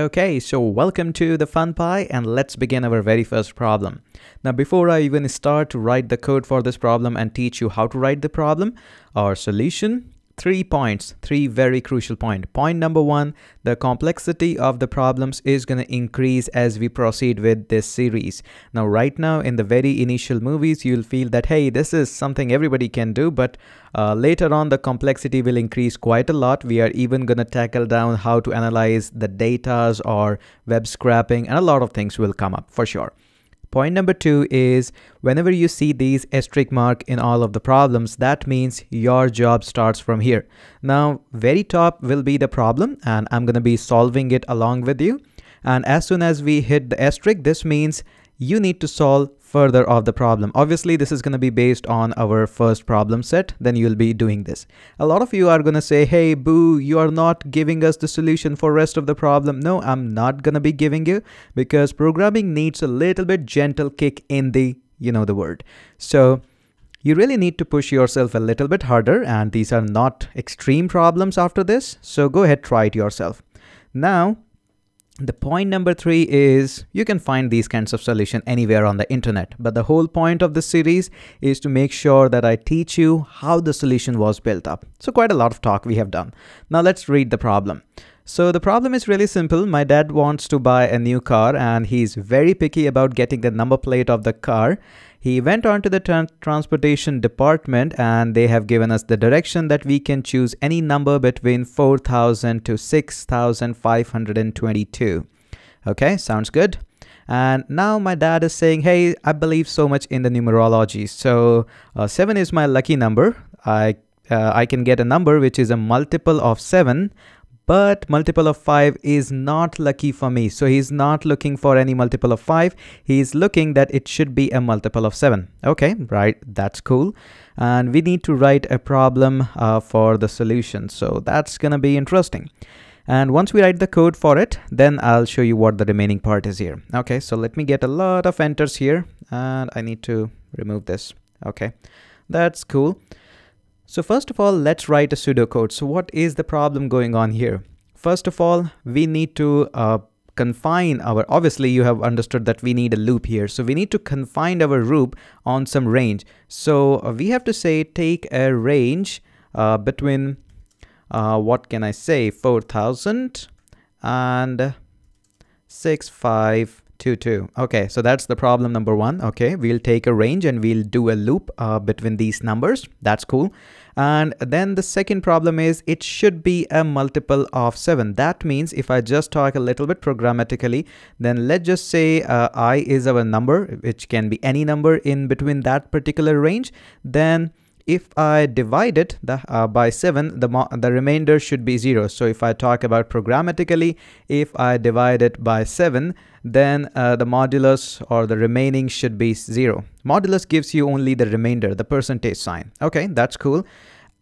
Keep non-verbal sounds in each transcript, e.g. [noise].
Okay, so welcome to the FunPy and let's begin our very first problem. Now before I even start to write the code for this problem and teach you how to write the problem, our solution three points, three very crucial point. Point number one, the complexity of the problems is going to increase as we proceed with this series. Now, right now in the very initial movies, you'll feel that, hey, this is something everybody can do, but uh, later on the complexity will increase quite a lot. We are even going to tackle down how to analyze the datas or web scraping and a lot of things will come up for sure. Point number two is whenever you see these asterisk mark in all of the problems, that means your job starts from here. Now, very top will be the problem and I'm going to be solving it along with you. And as soon as we hit the asterisk, this means you need to solve further of the problem. Obviously, this is going to be based on our first problem set, then you'll be doing this. A lot of you are going to say, hey, boo, you are not giving us the solution for rest of the problem. No, I'm not going to be giving you because programming needs a little bit gentle kick in the, you know, the word. So you really need to push yourself a little bit harder and these are not extreme problems after this. So go ahead, try it yourself. Now, the point number three is you can find these kinds of solution anywhere on the internet. But the whole point of this series is to make sure that I teach you how the solution was built up. So quite a lot of talk we have done. Now let's read the problem. So the problem is really simple. My dad wants to buy a new car and he's very picky about getting the number plate of the car he went on to the tra transportation department and they have given us the direction that we can choose any number between 4000 to 6522. Okay, sounds good. And now my dad is saying, hey, I believe so much in the numerology. So uh, 7 is my lucky number. I, uh, I can get a number which is a multiple of 7 but multiple of 5 is not lucky for me. So he's not looking for any multiple of 5. He's looking that it should be a multiple of 7. Okay, right, that's cool. And we need to write a problem uh, for the solution. So that's going to be interesting. And once we write the code for it, then I'll show you what the remaining part is here. Okay, so let me get a lot of enters here and I need to remove this. Okay, that's cool. So first of all, let's write a pseudocode. So what is the problem going on here? First of all, we need to uh, confine our, obviously you have understood that we need a loop here. So we need to confine our loop on some range. So uh, we have to say take a range uh, between, uh, what can I say, 4000 and 6522. Okay, so that's the problem number one. Okay, we'll take a range and we'll do a loop uh, between these numbers. That's cool. And then the second problem is it should be a multiple of 7. That means if I just talk a little bit programmatically, then let's just say uh, i is our number, which can be any number in between that particular range, then if I divide it the, uh, by 7, the, the remainder should be 0. So if I talk about programmatically, if I divide it by 7, then uh, the modulus or the remaining should be 0. Modulus gives you only the remainder, the percentage sign. Okay, that's cool.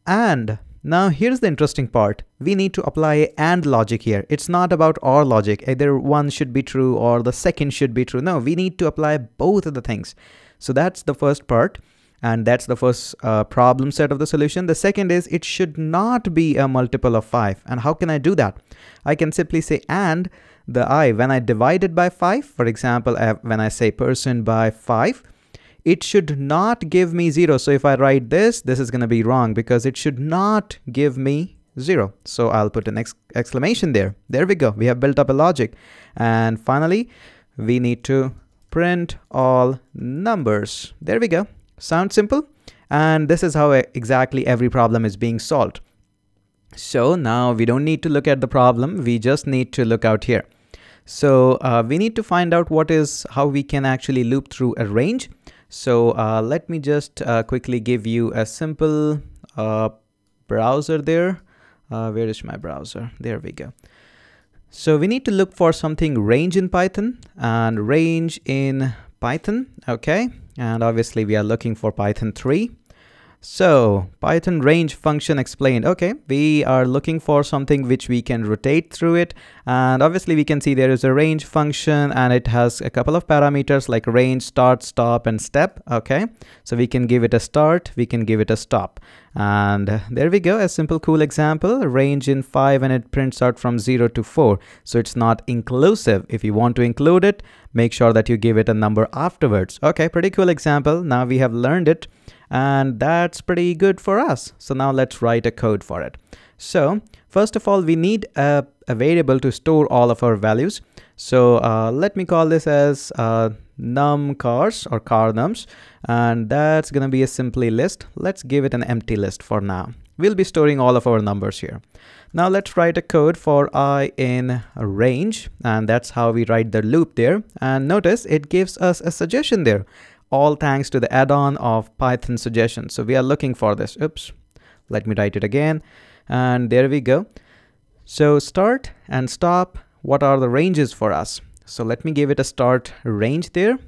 And now here's the interesting part. We need to apply AND logic here. It's not about OR logic. Either one should be true or the second should be true. No, we need to apply both of the things. So that's the first part and that's the first uh, problem set of the solution. The second is it should not be a multiple of 5. And how can I do that? I can simply say and the i, when I divide it by 5, for example, uh, when I say person by 5, it should not give me 0. So if I write this, this is going to be wrong because it should not give me 0. So I'll put an ex exclamation there. There we go. We have built up a logic. And finally, we need to print all numbers. There we go. Sounds simple? And this is how exactly every problem is being solved. So now we don't need to look at the problem. We just need to look out here. So uh, we need to find out what is how we can actually loop through a range. So uh, let me just uh, quickly give you a simple uh, browser there. Uh, where is my browser? There we go. So we need to look for something range in Python and range in Python. Okay and obviously we are looking for Python 3. So Python range function explained. Okay, we are looking for something which we can rotate through it. And obviously we can see there is a range function and it has a couple of parameters like range, start, stop, and step. Okay, so we can give it a start, we can give it a stop. And there we go, a simple cool example, range in 5 and it prints out from 0 to 4. So it's not inclusive. If you want to include it, make sure that you give it a number afterwards. Okay, pretty cool example. Now we have learned it and that's pretty good for us. So now let's write a code for it. So first of all, we need a, a variable to store all of our values. So uh, let me call this as uh, num cars or car nums, and that's gonna be a simply list. Let's give it an empty list for now. We'll be storing all of our numbers here. Now let's write a code for i in range, and that's how we write the loop there. And notice it gives us a suggestion there all thanks to the add-on of Python suggestions. So we are looking for this. Oops, let me write it again. And there we go. So start and stop, what are the ranges for us? So let me give it a start range there.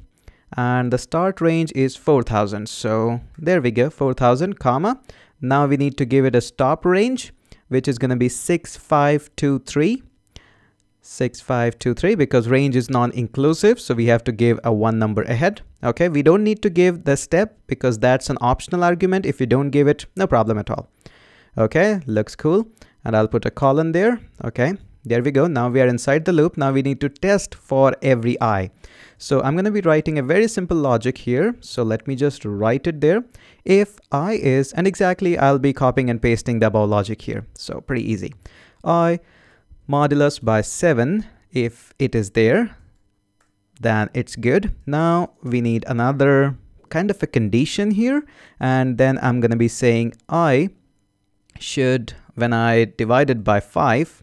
And the start range is 4000. So there we go, 4000 comma. Now we need to give it a stop range, which is going to be 6523 6523 because range is non-inclusive so we have to give a one number ahead. Okay we don't need to give the step because that's an optional argument. If you don't give it no problem at all. Okay looks cool. And I'll put a colon there. Okay there we go. Now we are inside the loop. Now we need to test for every i. So I'm going to be writing a very simple logic here. So let me just write it there. If i is and exactly I'll be copying and pasting the above logic here. So pretty easy. I modulus by 7 if it is there then it's good. Now we need another kind of a condition here. And then I'm gonna be saying I should when I divide it by 5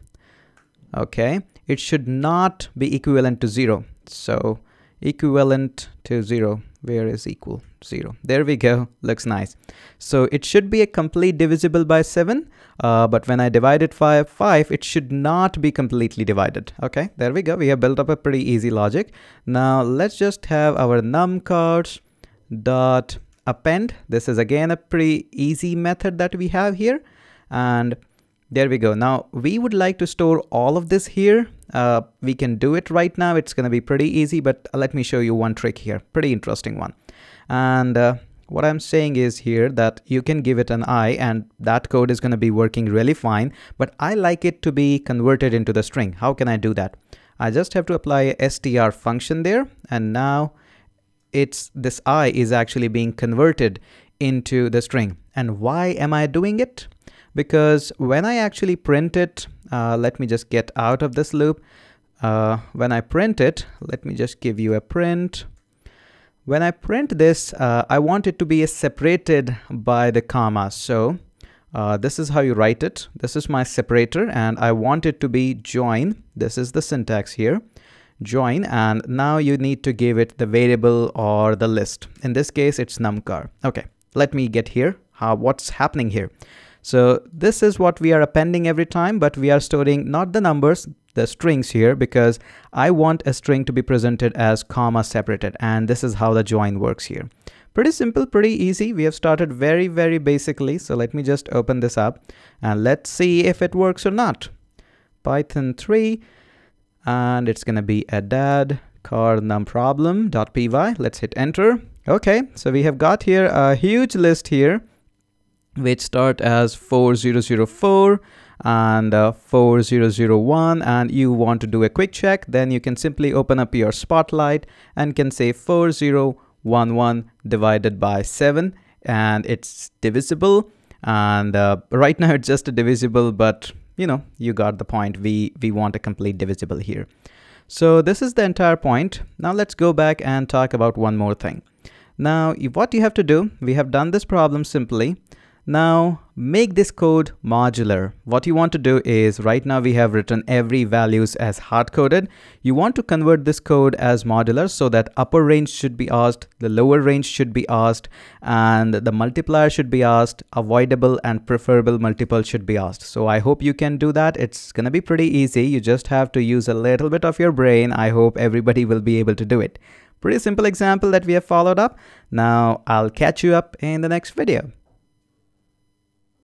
okay it should not be equivalent to 0 so equivalent to 0 where is equal 0 there we go. Looks nice. So it should be a complete divisible by 7 uh, but when I divide it by 5 it should not be completely divided. Okay there we go. We have built up a pretty easy logic. Now let's just have our num cards dot append. This is again a pretty easy method that we have here. And there we go now we would like to store all of this here uh, we can do it right now. It's going to be pretty easy, but let me show you one trick here. Pretty interesting one. And uh, what I'm saying is here that you can give it an i and that code is going to be working really fine, but I like it to be converted into the string. How can I do that? I just have to apply a str function there. And now it's this i is actually being converted into the string. And why am I doing it? Because when I actually print it, uh, let me just get out of this loop. Uh, when I print it, let me just give you a print. When I print this, uh, I want it to be separated by the comma. So uh, this is how you write it. This is my separator and I want it to be join. This is the syntax here join and now you need to give it the variable or the list. In this case, it's numcar. Okay, let me get here. How, what's happening here? So this is what we are appending every time, but we are storing not the numbers, the strings here, because I want a string to be presented as comma separated. And this is how the join works here. Pretty simple, pretty easy. We have started very, very basically. So let me just open this up and let's see if it works or not. Python 3, and it's going to be a dad car num problem.py. Let's hit enter. Okay, so we have got here a huge list here which start as 4004 and uh, 4001 and you want to do a quick check then you can simply open up your spotlight and can say 4011 divided by 7 and it's divisible. And uh, right [laughs] now it's just a divisible but you know you got the point. We we want a complete divisible here. So this is the entire point. Now let's go back and talk about one more thing. Now what you have to do we have done this problem simply now make this code modular. What you want to do is right now we have written every values as hard coded. You want to convert this code as modular so that upper range should be asked, the lower range should be asked, and the multiplier should be asked, avoidable and preferable multiple should be asked. So I hope you can do that. It's gonna be pretty easy. You just have to use a little bit of your brain. I hope everybody will be able to do it. Pretty simple example that we have followed up. Now I'll catch you up in the next video.